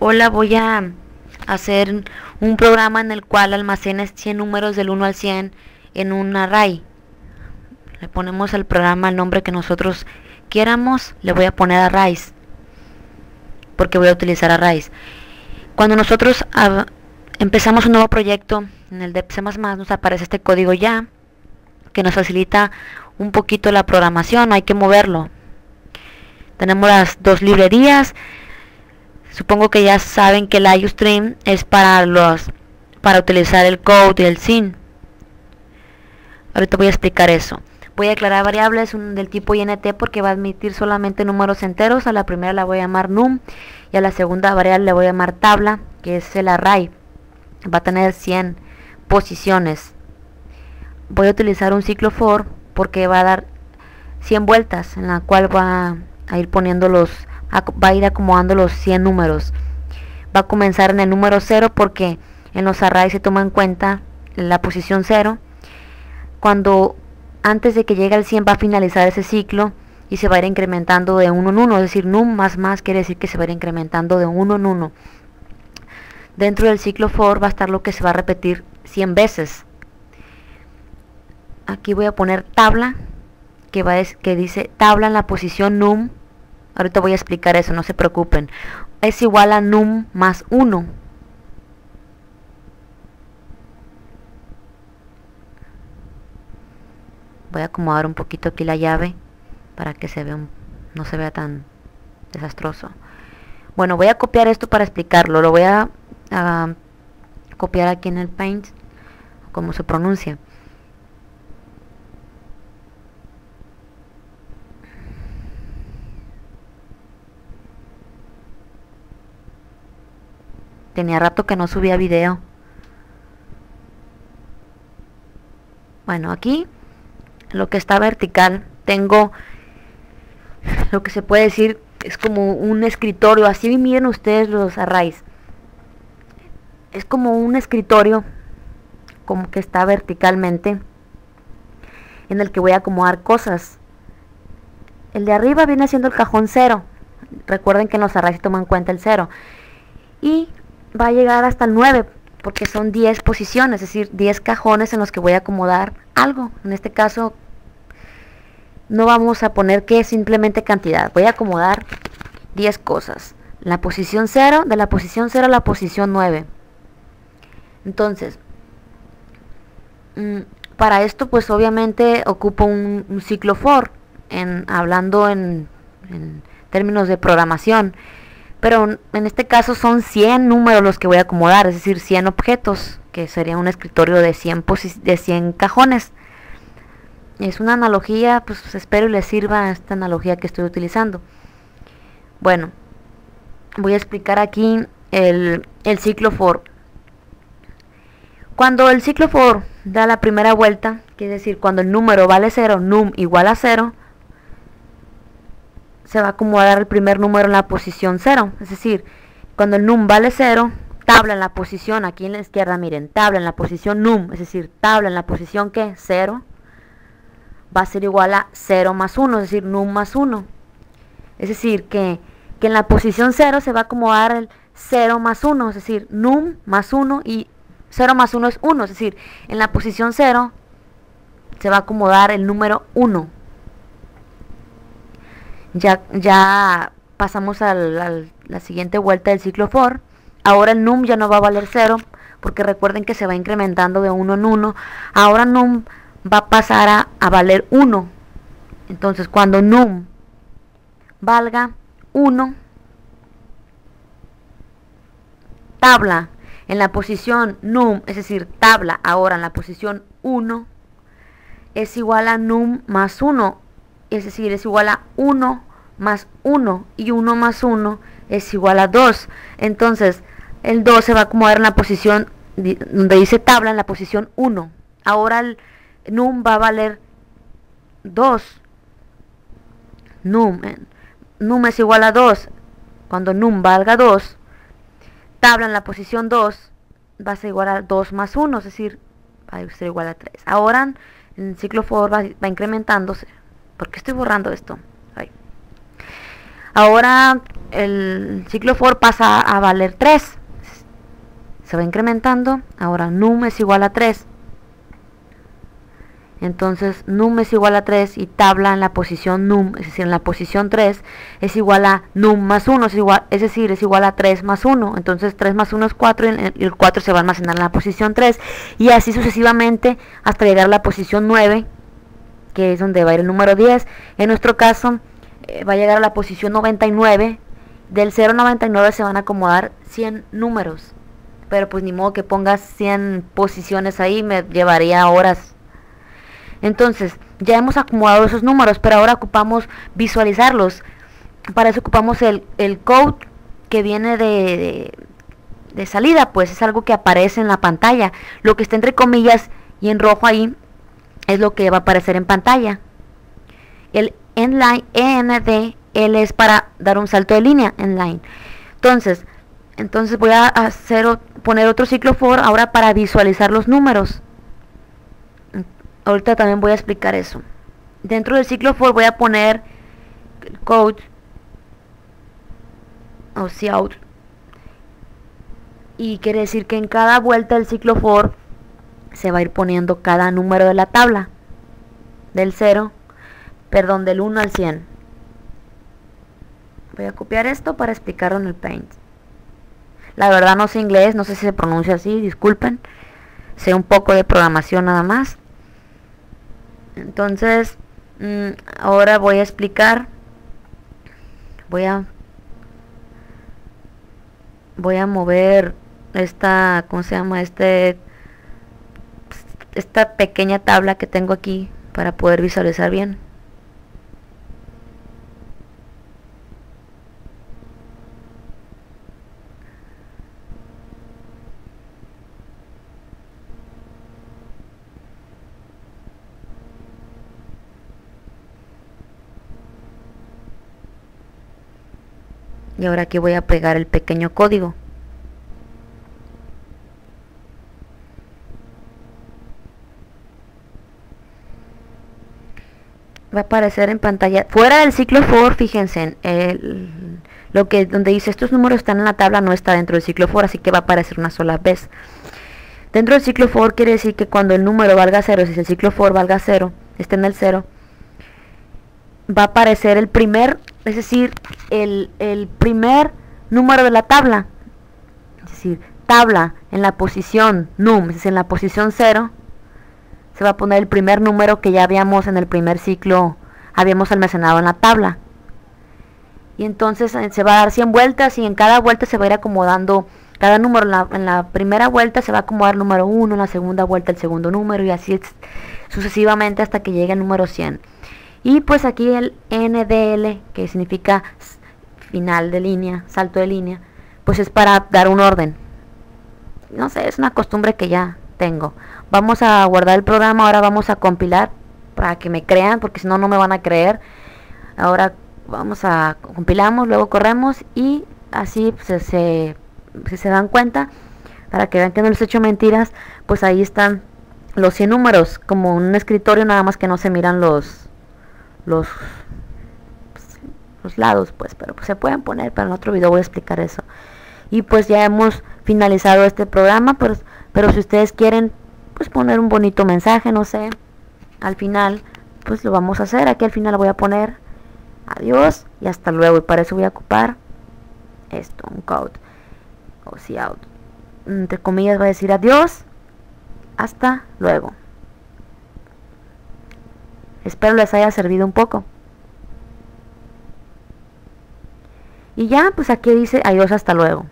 Hola, voy a hacer un programa en el cual almacenes 100 números del 1 al 100 en un array. Le ponemos al programa el nombre que nosotros quieramos, le voy a poner arrays, porque voy a utilizar arrays. Cuando nosotros empezamos un nuevo proyecto en el de C++, nos aparece este código ya, que nos facilita un poquito la programación, hay que moverlo. Tenemos las dos librerías, Supongo que ya saben que el IOStream es para los para utilizar el code y el sin. Ahorita voy a explicar eso. Voy a declarar variables del tipo int porque va a admitir solamente números enteros. A la primera la voy a llamar num y a la segunda variable le voy a llamar tabla, que es el array. Va a tener 100 posiciones. Voy a utilizar un ciclo for porque va a dar 100 vueltas en la cual va a ir poniendo los va a ir acomodando los 100 números. Va a comenzar en el número 0 porque en los arrays se toma en cuenta la posición 0. Cuando antes de que llegue al 100 va a finalizar ese ciclo y se va a ir incrementando de 1 en 1, es decir, num más más quiere decir que se va a ir incrementando de 1 en 1. Dentro del ciclo for va a estar lo que se va a repetir 100 veces. Aquí voy a poner tabla, que, va que dice tabla en la posición num Ahorita voy a explicar eso, no se preocupen. Es igual a num más 1. Voy a acomodar un poquito aquí la llave para que se vea no se vea tan desastroso. Bueno, voy a copiar esto para explicarlo. Lo voy a, a copiar aquí en el Paint, como se pronuncia. Tenía rato que no subía video. Bueno, aquí lo que está vertical tengo lo que se puede decir es como un escritorio. Así miren ustedes los arrays. Es como un escritorio como que está verticalmente en el que voy a acomodar cosas. El de arriba viene siendo el cajón cero. Recuerden que los arrays toman en cuenta el cero. Y va a llegar hasta el 9 porque son 10 posiciones, es decir, 10 cajones en los que voy a acomodar algo. En este caso no vamos a poner que simplemente cantidad, voy a acomodar 10 cosas. La posición 0, de la posición 0 a la posición 9. Entonces, mm, para esto pues obviamente ocupo un, ciclo for, en, hablando en, en términos de programación. Pero en este caso son 100 números los que voy a acomodar, es decir, 100 objetos, que sería un escritorio de 100, de 100 cajones. Es una analogía, pues espero les sirva esta analogía que estoy utilizando. Bueno, voy a explicar aquí el, el ciclo for. Cuando el ciclo for da la primera vuelta, quiere decir cuando el número vale 0, num igual a 0, se va a acomodar el primer número en la posición 0. Es decir, cuando el num vale 0, tabla en la posición, aquí en la izquierda, miren, tabla en la posición num, es decir, tabla en la posición que 0, va a ser igual a 0 más 1, es decir, num más 1. Es decir, que, que en la posición 0 se va a acomodar el 0 más 1, es decir, num más 1 y 0 más 1 es 1, es decir, en la posición 0 se va a acomodar el número 1 ya, ya pasamos a la siguiente vuelta del ciclo for. Ahora el num ya no va a valer 0, porque recuerden que se va incrementando de 1 en 1. Ahora num va a pasar a, a valer 1. Entonces cuando num valga 1, tabla en la posición num, es decir, tabla ahora en la posición 1, es igual a num más 1 es decir, es igual a 1 más 1 y 1 más 1 es igual a 2. Entonces, el 2 se va a acomodar en la posición donde dice tabla, en la posición 1. Ahora el num va a valer 2. Num, num es igual a 2. Cuando num valga 2, tabla en la posición 2 va a ser igual a 2 más 1, es decir, va a ser igual a 3. Ahora en el ciclo for va, va incrementándose. ¿Por qué estoy borrando esto? ahora el ciclo for pasa a valer 3 se va incrementando ahora num es igual a 3 entonces num es igual a 3 y tabla en la posición num, es decir, en la posición 3 es igual a num más 1, es, igual, es decir, es igual a 3 más 1. Entonces 3 más 1 es 4 y el 4 se va a almacenar en la posición 3 y así sucesivamente hasta llegar a la posición 9, que es donde va a ir el número 10. En nuestro caso eh, va a llegar a la posición 99. Del 0 a 99 se van a acomodar 100 números. Pero pues ni modo que pongas 100 posiciones ahí, me llevaría horas entonces, ya hemos acomodado esos números, pero ahora ocupamos visualizarlos. Para eso ocupamos el, code que viene de, de, salida, pues es algo que aparece en la pantalla. Lo que está entre comillas y en rojo ahí es lo que va a aparecer en pantalla. El endline END, L es para dar un salto de línea, endline. Entonces, entonces voy a hacer poner otro ciclo for ahora para visualizar los números. Ahorita también voy a explicar eso. Dentro del ciclo for voy a poner code o out y quiere decir que en cada vuelta del ciclo for se va a ir poniendo cada número de la tabla. Del 0 perdón del 1 al 100 voy a copiar esto para explicarlo en el paint. La verdad no sé inglés no sé si se pronuncia así disculpen. Sé un poco de programación nada más. Entonces, mm, ahora voy a explicar. Voy a voy a mover esta, ¿cómo se llama? Este esta pequeña tabla que tengo aquí para poder visualizar bien. y ahora aquí voy a pegar el pequeño código va a aparecer en pantalla. Fuera del ciclo for fíjense el, lo que donde dice estos números están en la tabla no está dentro del ciclo for así que va a aparecer una sola vez. Dentro del ciclo for quiere decir que cuando el número valga 0 si el ciclo for valga 0 esté en el 0 va a aparecer el primer es decir, el, primer número de la tabla, es decir, tabla en la posición num, es decir, en la posición 0, se va a poner el primer número que ya habíamos en el primer ciclo, habíamos almacenado en la tabla. Y entonces eh, se va a dar 100 vueltas y en cada vuelta se va a ir acomodando cada número. En la, primera vuelta se va a acomodar número 1, en la segunda vuelta el segundo número y así sucesivamente hasta que llegue el número 100. Y pues aquí el NDL, que significa final de línea, salto de línea, pues es para dar un orden. No sé, es una costumbre que ya tengo. Vamos a guardar el programa, ahora vamos a compilar para que me crean, porque si no, no me van a creer. Ahora vamos a compilamos, luego corremos y así se, se, si se dan cuenta, para que vean que no les he hecho mentiras, pues ahí están los 100 números, como un escritorio, nada más que no se miran los, los, los lados, pues, pero pues, se pueden poner, pero en otro video voy a explicar eso. Y pues ya hemos finalizado este programa, pues, pero si ustedes quieren, pues poner un bonito mensaje, no sé, al final, pues lo vamos a hacer. Aquí al final voy a poner adiós y hasta luego. Y para eso voy a ocupar esto, un code o si out. Entre comillas va a decir adiós, hasta luego. Espero les haya servido un poco. Y ya, pues aquí dice adiós hasta luego.